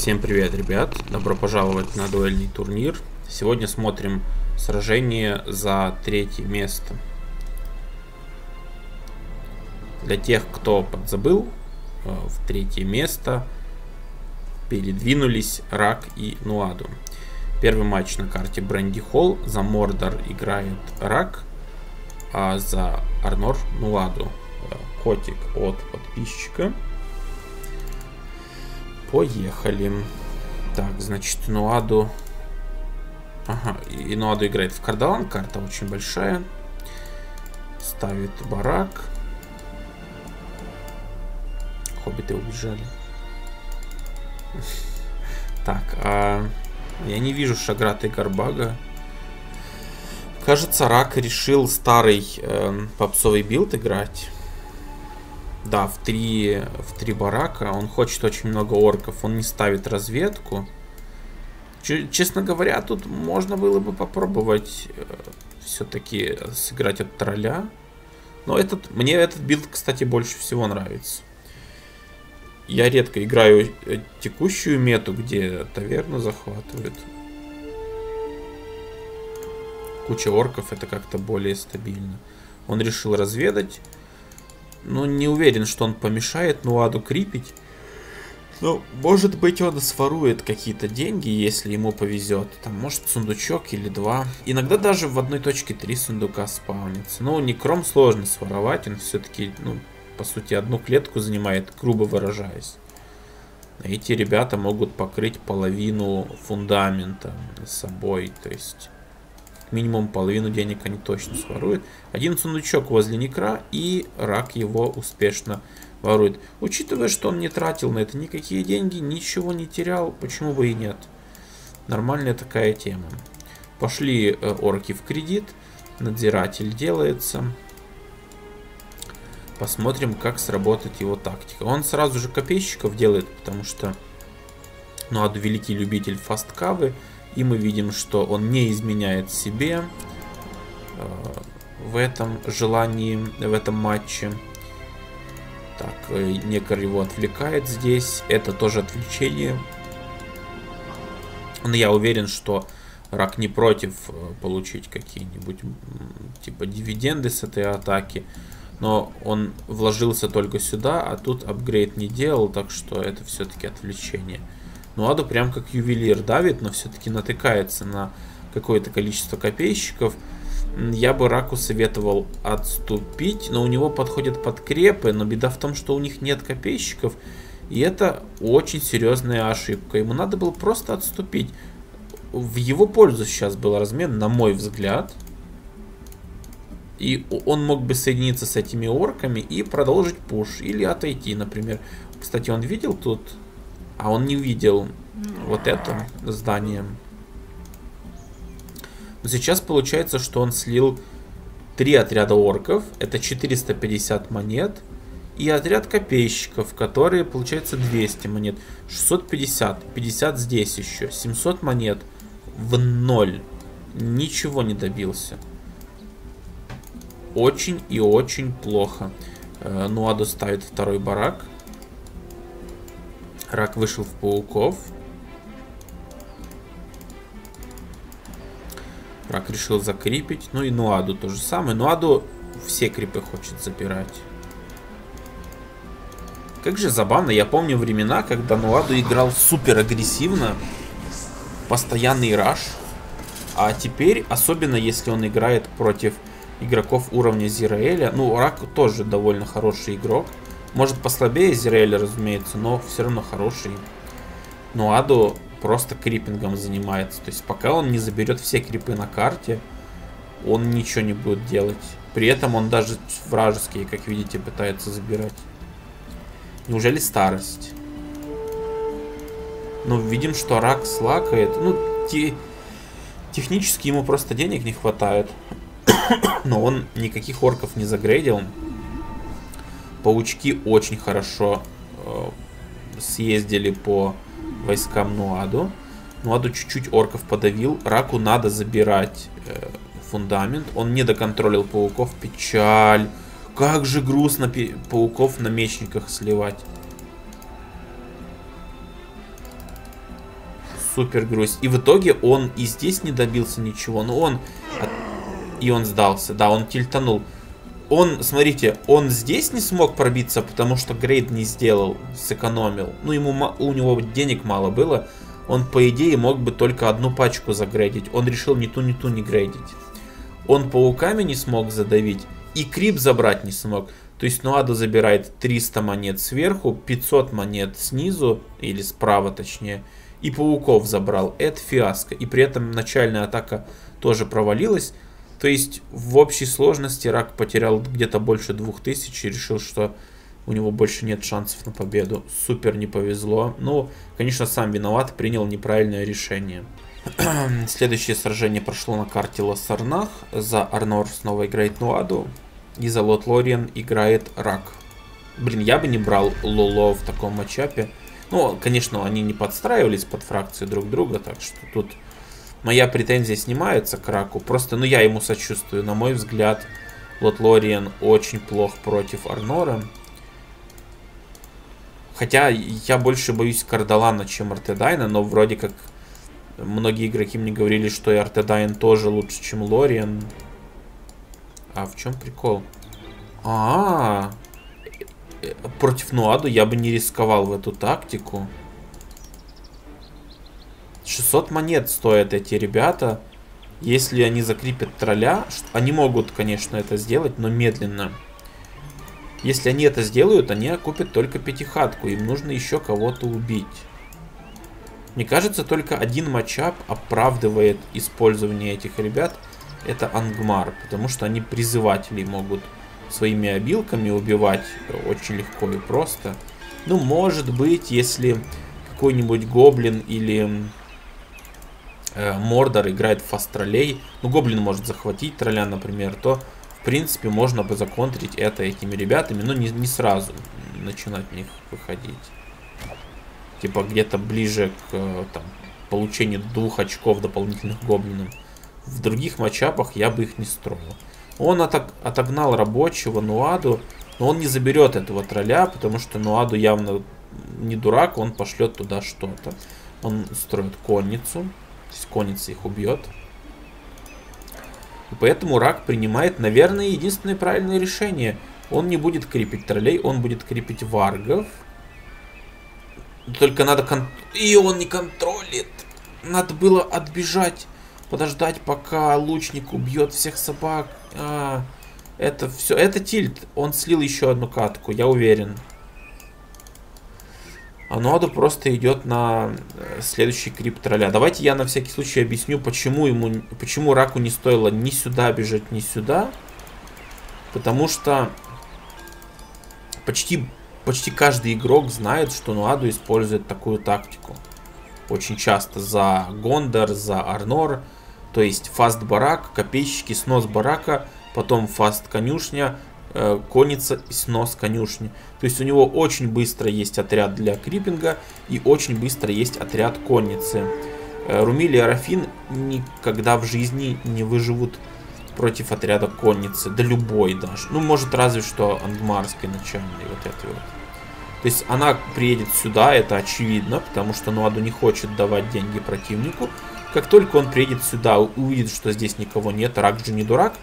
Всем привет, ребят! Добро пожаловать на дуэльный турнир. Сегодня смотрим сражение за третье место. Для тех, кто подзабыл, э, в третье место передвинулись Рак и Нуаду. Первый матч на карте Бренди Холл. За Мордор играет Рак, а за Арнор Нуаду. Э, котик от подписчика. Поехали. Так, значит, Нуаду... Ага, и Нуаду играет в Кардалан. Карта очень большая. Ставит барак. Хоббиты убежали. Так, а... Я не вижу Шаграта и Гарбага. Кажется, Рак решил старый э, попсовый билд играть. Да, в три, в три барака. Он хочет очень много орков. Он не ставит разведку. Честно говоря, тут можно было бы попробовать э, все-таки сыграть от тролля. Но этот, мне этот билд, кстати, больше всего нравится. Я редко играю э, текущую мету, где таверну захватывают. Куча орков, это как-то более стабильно. Он решил разведать. Ну, не уверен, что он помешает Нуаду крипить. Ну, может быть, он сворует какие-то деньги, если ему повезет. Там, может, сундучок или два. Иногда даже в одной точке три сундука спаунится. Ну, некром сложно своровать, он все-таки, ну, по сути, одну клетку занимает, грубо выражаясь. Эти ребята могут покрыть половину фундамента собой, то есть минимум половину денег они точно своруют. Один сундучок возле некра, и рак его успешно ворует. Учитывая, что он не тратил на это никакие деньги, ничего не терял, почему бы и нет. Нормальная такая тема. Пошли э, орки в кредит, надзиратель делается. Посмотрим, как сработает его тактика. Он сразу же копейщиков делает, потому что ну, а великий любитель фасткавы. И мы видим, что он не изменяет себе э, в этом желании, в этом матче. Так, э, Некор его отвлекает здесь. Это тоже отвлечение. Но я уверен, что Рак не против э, получить какие-нибудь типа дивиденды с этой атаки. Но он вложился только сюда, а тут апгрейд не делал, так что это все-таки отвлечение. Ну, Аду прям как ювелир давит, но все-таки натыкается на какое-то количество копейщиков. Я бы Раку советовал отступить, но у него подходят подкрепы, но беда в том, что у них нет копейщиков, и это очень серьезная ошибка. Ему надо было просто отступить. В его пользу сейчас был размен, на мой взгляд. И он мог бы соединиться с этими орками и продолжить пуш. Или отойти, например. Кстати, он видел тут а он не увидел вот это здание. Но сейчас получается, что он слил три отряда орков. Это 450 монет. И отряд копейщиков, которые, получается, 200 монет. 650. 50 здесь еще. 700 монет в ноль. Ничего не добился. Очень и очень плохо. Э, Нуаду ставит второй барак. Рак вышел в пауков. Рак решил закрепить. Ну и Нуаду то же самое. Нуаду все крипы хочет забирать. Как же забавно. Я помню времена, когда Нуаду играл супер агрессивно. Постоянный раш. А теперь, особенно если он играет против игроков уровня Зираэля. Ну, Рак тоже довольно хороший игрок. Может послабее Зиреля, разумеется, но все равно хороший. Но Аду просто крипингом занимается. То есть пока он не заберет все крипы на карте, он ничего не будет делать. При этом он даже вражеские, как видите, пытается забирать. Неужели старость? Ну, видим, что Рак слакает. Ну, те... технически ему просто денег не хватает. Но он никаких орков не загрейдил. Паучки очень хорошо э, съездили по войскам Нуаду. Нуаду чуть-чуть орков подавил. Раку надо забирать э, фундамент. Он не доконтролил пауков. Печаль. Как же грустно пауков на мечниках сливать. супер грусть. И в итоге он и здесь не добился ничего. Но он... И он сдался. Да, он тильтанул. Он, смотрите, он здесь не смог пробиться, потому что грейд не сделал, сэкономил. Ну, ему у него денег мало было. Он, по идее, мог бы только одну пачку загрейдить. Он решил ни ту, ни ту не грейдить. Он пауками не смог задавить. И крип забрать не смог. То есть Нуаду забирает 300 монет сверху, 500 монет снизу, или справа точнее, и пауков забрал. Это фиаско. И при этом начальная атака тоже провалилась. То есть в общей сложности Рак потерял где-то больше 2000 и решил, что у него больше нет шансов на победу. Супер не повезло. Ну, конечно, сам виноват, принял неправильное решение. Следующее сражение прошло на карте Лассарнах. За Арнор снова играет Нуаду. И за Лот Лориан играет Рак. Блин, я бы не брал Лоло в таком матчапе. Ну, конечно, они не подстраивались под фракции друг друга, так что тут моя претензия снимается к Раку. Просто, ну, я ему сочувствую. На мой взгляд, Лот Лориан очень плох против Арнора. Хотя я больше боюсь Кардалана, чем Артедайна, но вроде как многие игроки мне говорили, что и Артедайн тоже лучше, чем Лориан. А в чем прикол? А, -а, а, против Нуаду я бы не рисковал в эту тактику. 600 монет стоят эти ребята. Если они закрепят тролля, они могут, конечно, это сделать, но медленно. Если они это сделают, они окупят только пятихатку. Им нужно еще кого-то убить. Мне кажется, только один матчап оправдывает использование этих ребят – это Ангмар, потому что они призыватели могут своими обилками убивать очень легко и просто. Ну, может быть, если какой-нибудь гоблин или Мордор играет в фастролей, ну, гоблин может захватить тролля, например, то, в принципе, можно бы законтрить это этими ребятами, но не, не сразу начинать в них выходить. Типа где-то ближе к э, там, получению двух очков дополнительных гоблинам. В других матчапах я бы их не строил. Он отог отогнал рабочего Нуаду, но он не заберет этого тролля, потому что Нуаду явно не дурак, он пошлет туда что-то. Он строит конницу, то есть конница их убьет. И поэтому Рак принимает, наверное, единственное правильное решение. Он не будет крепить троллей, он будет крепить варгов. Только надо... Кон... И он не контролит. Надо было отбежать подождать, пока лучник убьет всех собак. А, это все, это тильт. Он слил еще одну катку, я уверен. А Нода просто идет на э, следующий крип тролля. Давайте я на всякий случай объясню, почему ему, почему Раку не стоило ни сюда бежать, ни сюда. Потому что почти, почти каждый игрок знает, что Нуаду использует такую тактику. Очень часто за Гондор, за Арнор. То есть фаст барак, копейщики, снос барака, потом фаст конюшня, конница и снос конюшни. То есть у него очень быстро есть отряд для крипинга и очень быстро есть отряд конницы. Э, Румили и Арафин никогда в жизни не выживут против отряда конницы, да любой даже. Ну, может, разве что ангмарской начальной, вот этой вот. То есть она приедет сюда, это очевидно, потому что Нуаду не хочет давать деньги противнику. Как только он приедет сюда, увидит, что здесь никого нет, рак же не дурак,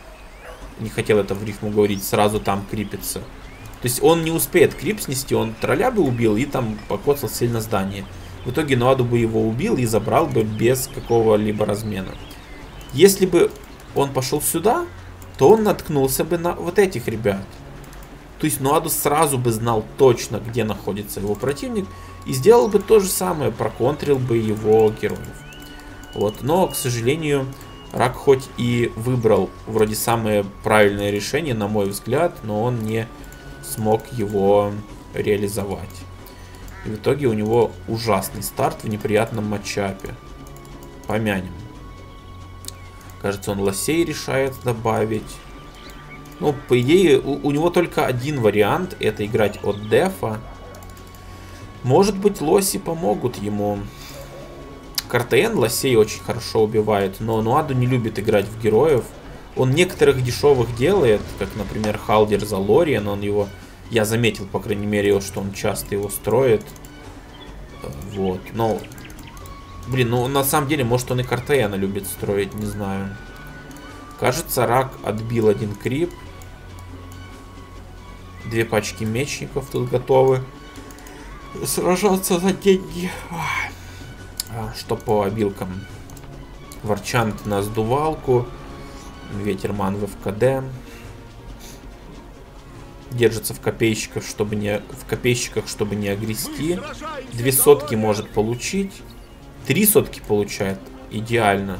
не хотел это в рифму говорить, сразу там крипится. То есть он не успеет крип снести, он тролля бы убил и там покоцал сильно здание. В итоге Нуаду бы его убил и забрал бы без какого-либо размена. Если бы он пошел сюда, то он наткнулся бы на вот этих ребят. То есть Нуаду сразу бы знал точно, где находится его противник и сделал бы то же самое, проконтрил бы его героев. Вот. Но, к сожалению, Рак хоть и выбрал вроде самое правильное решение, на мой взгляд, но он не смог его реализовать. И в итоге у него ужасный старт в неприятном матчапе. Помянем. Кажется, он лосей решает добавить. Ну, по идее, у, у него только один вариант. Это играть от дефа. Может быть, лоси помогут ему. Картен лосей очень хорошо убивает, но Нуаду не любит играть в героев. Он некоторых дешевых делает, как, например, Халдер за Лориан, он его... Я заметил, по крайней мере, что он часто его строит. Вот, но... Блин, ну на самом деле, может он и Картаяна любит строить, не знаю. Кажется, Рак отбил один крип. Две пачки мечников тут готовы. Сражаться за деньги. А, что по обилкам? Ворчант на сдувалку. Ветерман в ФКД. Держится в копейщиках, чтобы не в копейщиках, чтобы не огрести. Две сотки может получить. Три сотки получает. Идеально.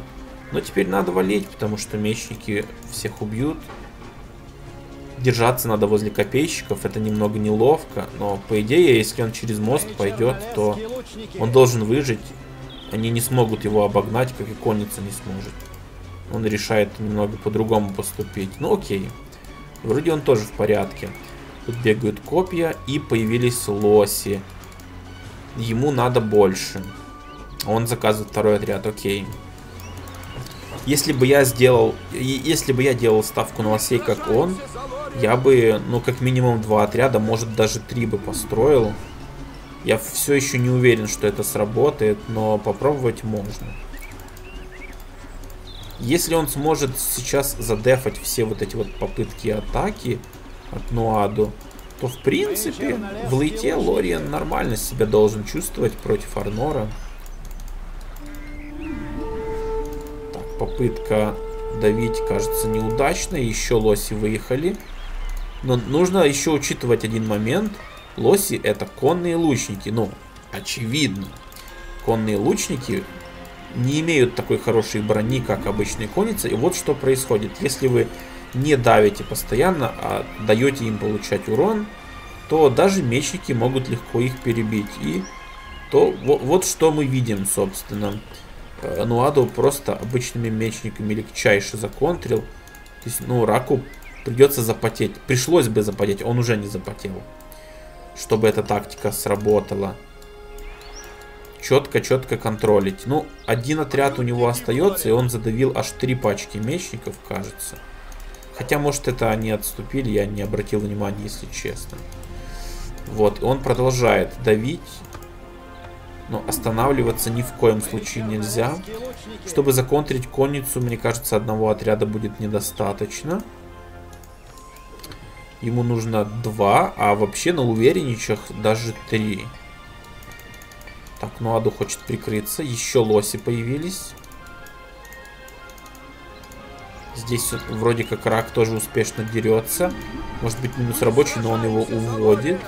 Но теперь надо валить, потому что мечники всех убьют. Держаться надо возле копейщиков, это немного неловко, но по идее, если он через мост пойдет, то он должен выжить. Они не смогут его обогнать, как и конница не сможет. Он решает немного по-другому поступить. Ну окей. Вроде он тоже в порядке. Тут бегают копья и появились лоси. Ему надо больше. Он заказывает второй отряд, окей. Если бы я сделал, если бы я делал ставку на лосей, как он, я бы, ну, как минимум два отряда, может даже три бы построил. Я все еще не уверен, что это сработает, но попробовать можно. Если он сможет сейчас задефать все вот эти вот попытки атаки от Нуаду, то в принципе в лейте Лориан нормально себя должен чувствовать против Арнора. Так, попытка давить кажется неудачной. Еще лоси выехали. Но нужно еще учитывать один момент. Лоси это конные лучники. Ну, очевидно. Конные лучники не имеют такой хорошей брони, как обычные конницы. И вот что происходит. Если вы не давите постоянно, а даете им получать урон, то даже мечники могут легко их перебить. И то вот, вот что мы видим, собственно. Э, Нуаду просто обычными мечниками легчайше законтрил. То есть, ну, Раку придется запотеть. Пришлось бы запотеть, он уже не запотел. Чтобы эта тактика сработала. Четко-четко контролить. Ну, один отряд у него остается, и он задавил аж три пачки мечников, кажется. Хотя, может, это они отступили, я не обратил внимания, если честно. Вот, и он продолжает давить. Но останавливаться ни в коем случае нельзя. Чтобы законтрить конницу, мне кажется, одного отряда будет недостаточно. Ему нужно два, а вообще на уверенничах даже три. Так, ну Аду хочет прикрыться. Еще лоси появились. Здесь вроде как рак тоже успешно дерется. Может быть минус рабочий, но он его уводит.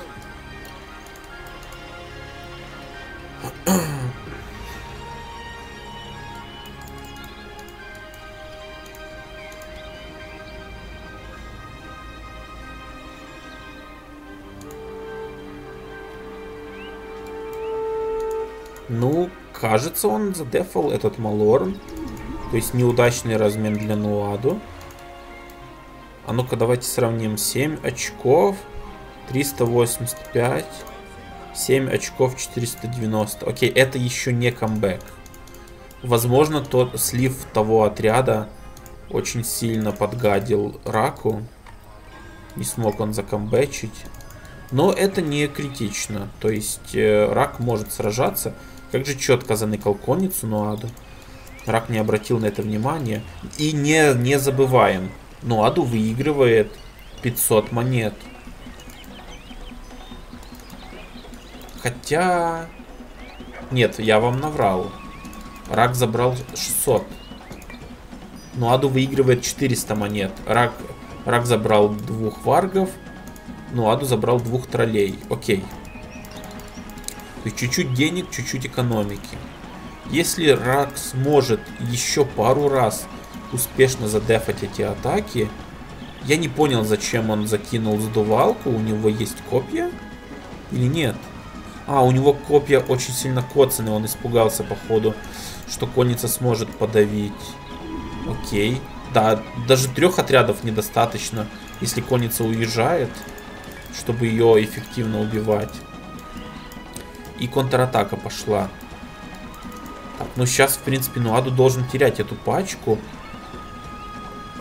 Кажется, он задефал этот Малорн. То есть неудачный размен для Нуаду. А ну-ка, давайте сравним. 7 очков, 385, 7 очков, 490. Окей, это еще не камбэк. Возможно, тот слив того отряда очень сильно подгадил Раку. Не смог он закамбэчить. Но это не критично. То есть э, Рак может сражаться. Как же четко заныкал конницу Нуаду. Рак не обратил на это внимания. И не, не забываем. Нуаду выигрывает 500 монет. Хотя... Нет, я вам наврал. Рак забрал 600. Нуаду выигрывает 400 монет. Рак, Рак забрал двух варгов. Нуаду забрал двух троллей. Окей. То есть чуть-чуть денег, чуть-чуть экономики. Если Рак сможет еще пару раз успешно задефать эти атаки, я не понял, зачем он закинул сдувалку. У него есть копья? Или нет? А, у него копья очень сильно коцаны. Он испугался, походу, что конница сможет подавить. Окей. Да, даже трех отрядов недостаточно, если конница уезжает, чтобы ее эффективно убивать. И контратака пошла. Так, ну сейчас, в принципе, Нуаду должен терять эту пачку.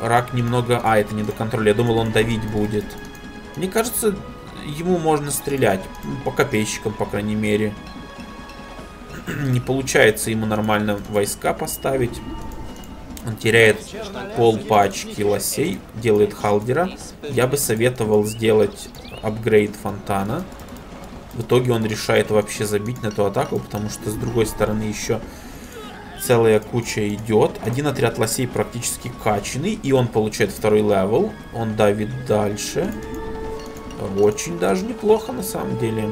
Рак немного... А, это не до контроля. Я думал, он давить будет. Мне кажется, ему можно стрелять. По копейщикам, по крайней мере. не получается ему нормально войска поставить. Он теряет пол пачки лосей, делает халдера. Я бы советовал сделать апгрейд фонтана. В итоге он решает вообще забить на эту атаку, потому что с другой стороны еще целая куча идет. Один отряд лосей практически качанный, и он получает второй level. Он давит дальше. Очень даже неплохо на самом деле.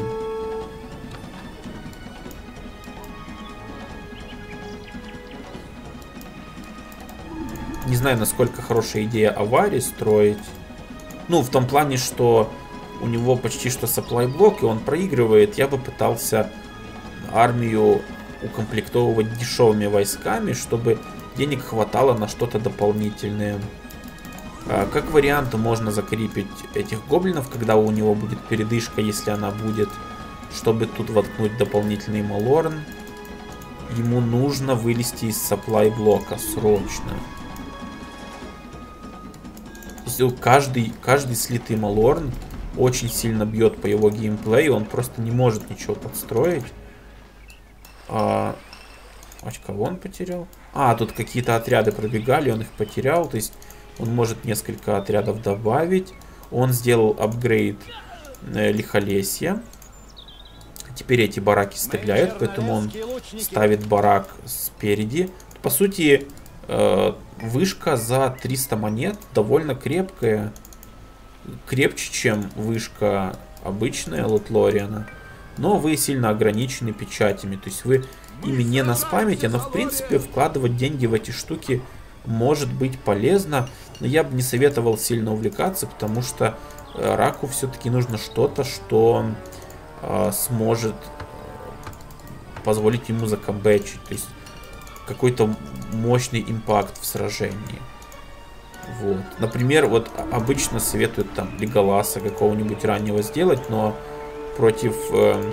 Не знаю, насколько хорошая идея аварии строить. Ну, в том плане, что у него почти что supply блок, и он проигрывает. Я бы пытался армию укомплектовывать дешевыми войсками, чтобы денег хватало на что-то дополнительное. А, как вариант, можно закрепить этих гоблинов, когда у него будет передышка, если она будет, чтобы тут воткнуть дополнительный малорн. Ему нужно вылезти из supply блока срочно каждый, каждый слитый Малорн очень сильно бьет по его геймплею, он просто не может ничего подстроить. А, а кого он потерял? А, тут какие-то отряды пробегали, он их потерял, то есть он может несколько отрядов добавить. Он сделал апгрейд э, лихолесья. Теперь эти бараки стреляют, поэтому он ставит барак спереди. По сути, э, Вышка за 300 монет довольно крепкая. Крепче, чем вышка обычная Лотлориана. Но вы сильно ограничены печатями. То есть вы ими не наспамите, но в принципе вкладывать деньги в эти штуки может быть полезно. Но я бы не советовал сильно увлекаться, потому что э, раку все-таки нужно что-то, что э, сможет позволить ему закомбечить. То есть какой-то мощный импакт в сражении. Вот. Например, вот обычно советуют там Леголаса какого-нибудь раннего сделать, но против э,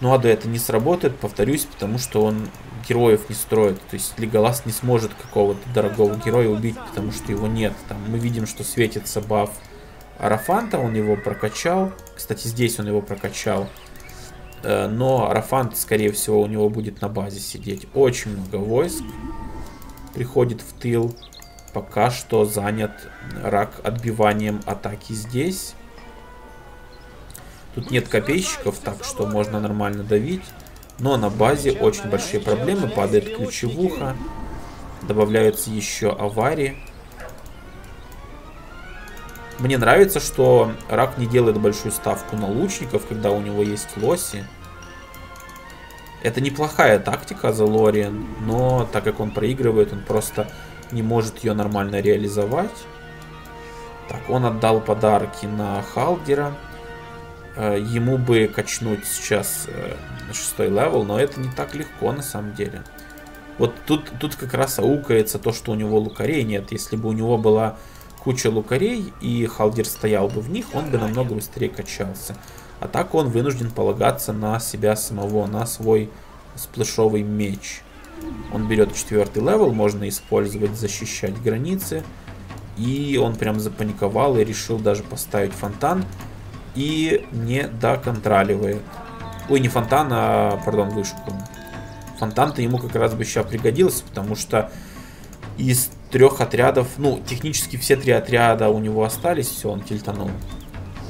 Нуада это не сработает, повторюсь, потому что он героев не строит. То есть Леголас не сможет какого-то дорогого героя убить, потому что его нет. Там мы видим, что светится баф Арафанта, он его прокачал. Кстати, здесь он его прокачал. Э, но Арафант, скорее всего, у него будет на базе сидеть. Очень много войск приходит в тыл. Пока что занят рак отбиванием атаки здесь. Тут нет копейщиков, так что можно нормально давить. Но на базе очень большие проблемы. Падает ключевуха. Добавляются еще аварии. Мне нравится, что Рак не делает большую ставку на лучников, когда у него есть лоси. Это неплохая тактика за Лориен, но так как он проигрывает, он просто не может ее нормально реализовать. Так, он отдал подарки на Халдера. Э, ему бы качнуть сейчас э, на шестой level, но это не так легко на самом деле. Вот тут, тут как раз аукается то, что у него лукарей нет. Если бы у него была куча лукарей, и Халдер стоял бы в них, он бы намного быстрее качался. А так он вынужден полагаться на себя самого, на свой сплэшовый меч. Он берет четвертый level, можно использовать, защищать границы. И он прям запаниковал и решил даже поставить фонтан. И не доконтроливает. Ой, не фонтан, а, пардон, вышку. Фонтан-то ему как раз бы сейчас пригодился, потому что из трех отрядов, ну, технически все три отряда у него остались, все, он тильтанул.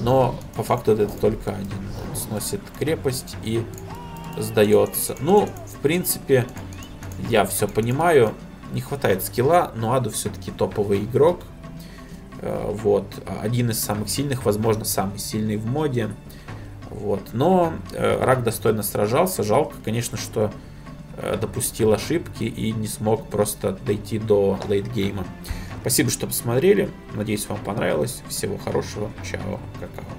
Но по факту это только один. Он сносит крепость и сдается. Ну, в принципе, я все понимаю. Не хватает скилла, но Аду все-таки топовый игрок. Э, вот. Один из самых сильных, возможно, самый сильный в моде. Вот. Но э, Рак достойно сражался. Жалко, конечно, что Э, допустил ошибки и не смог просто дойти до лейтгейма. Спасибо, что посмотрели. Надеюсь, вам понравилось. Всего хорошего. Чао. Какао.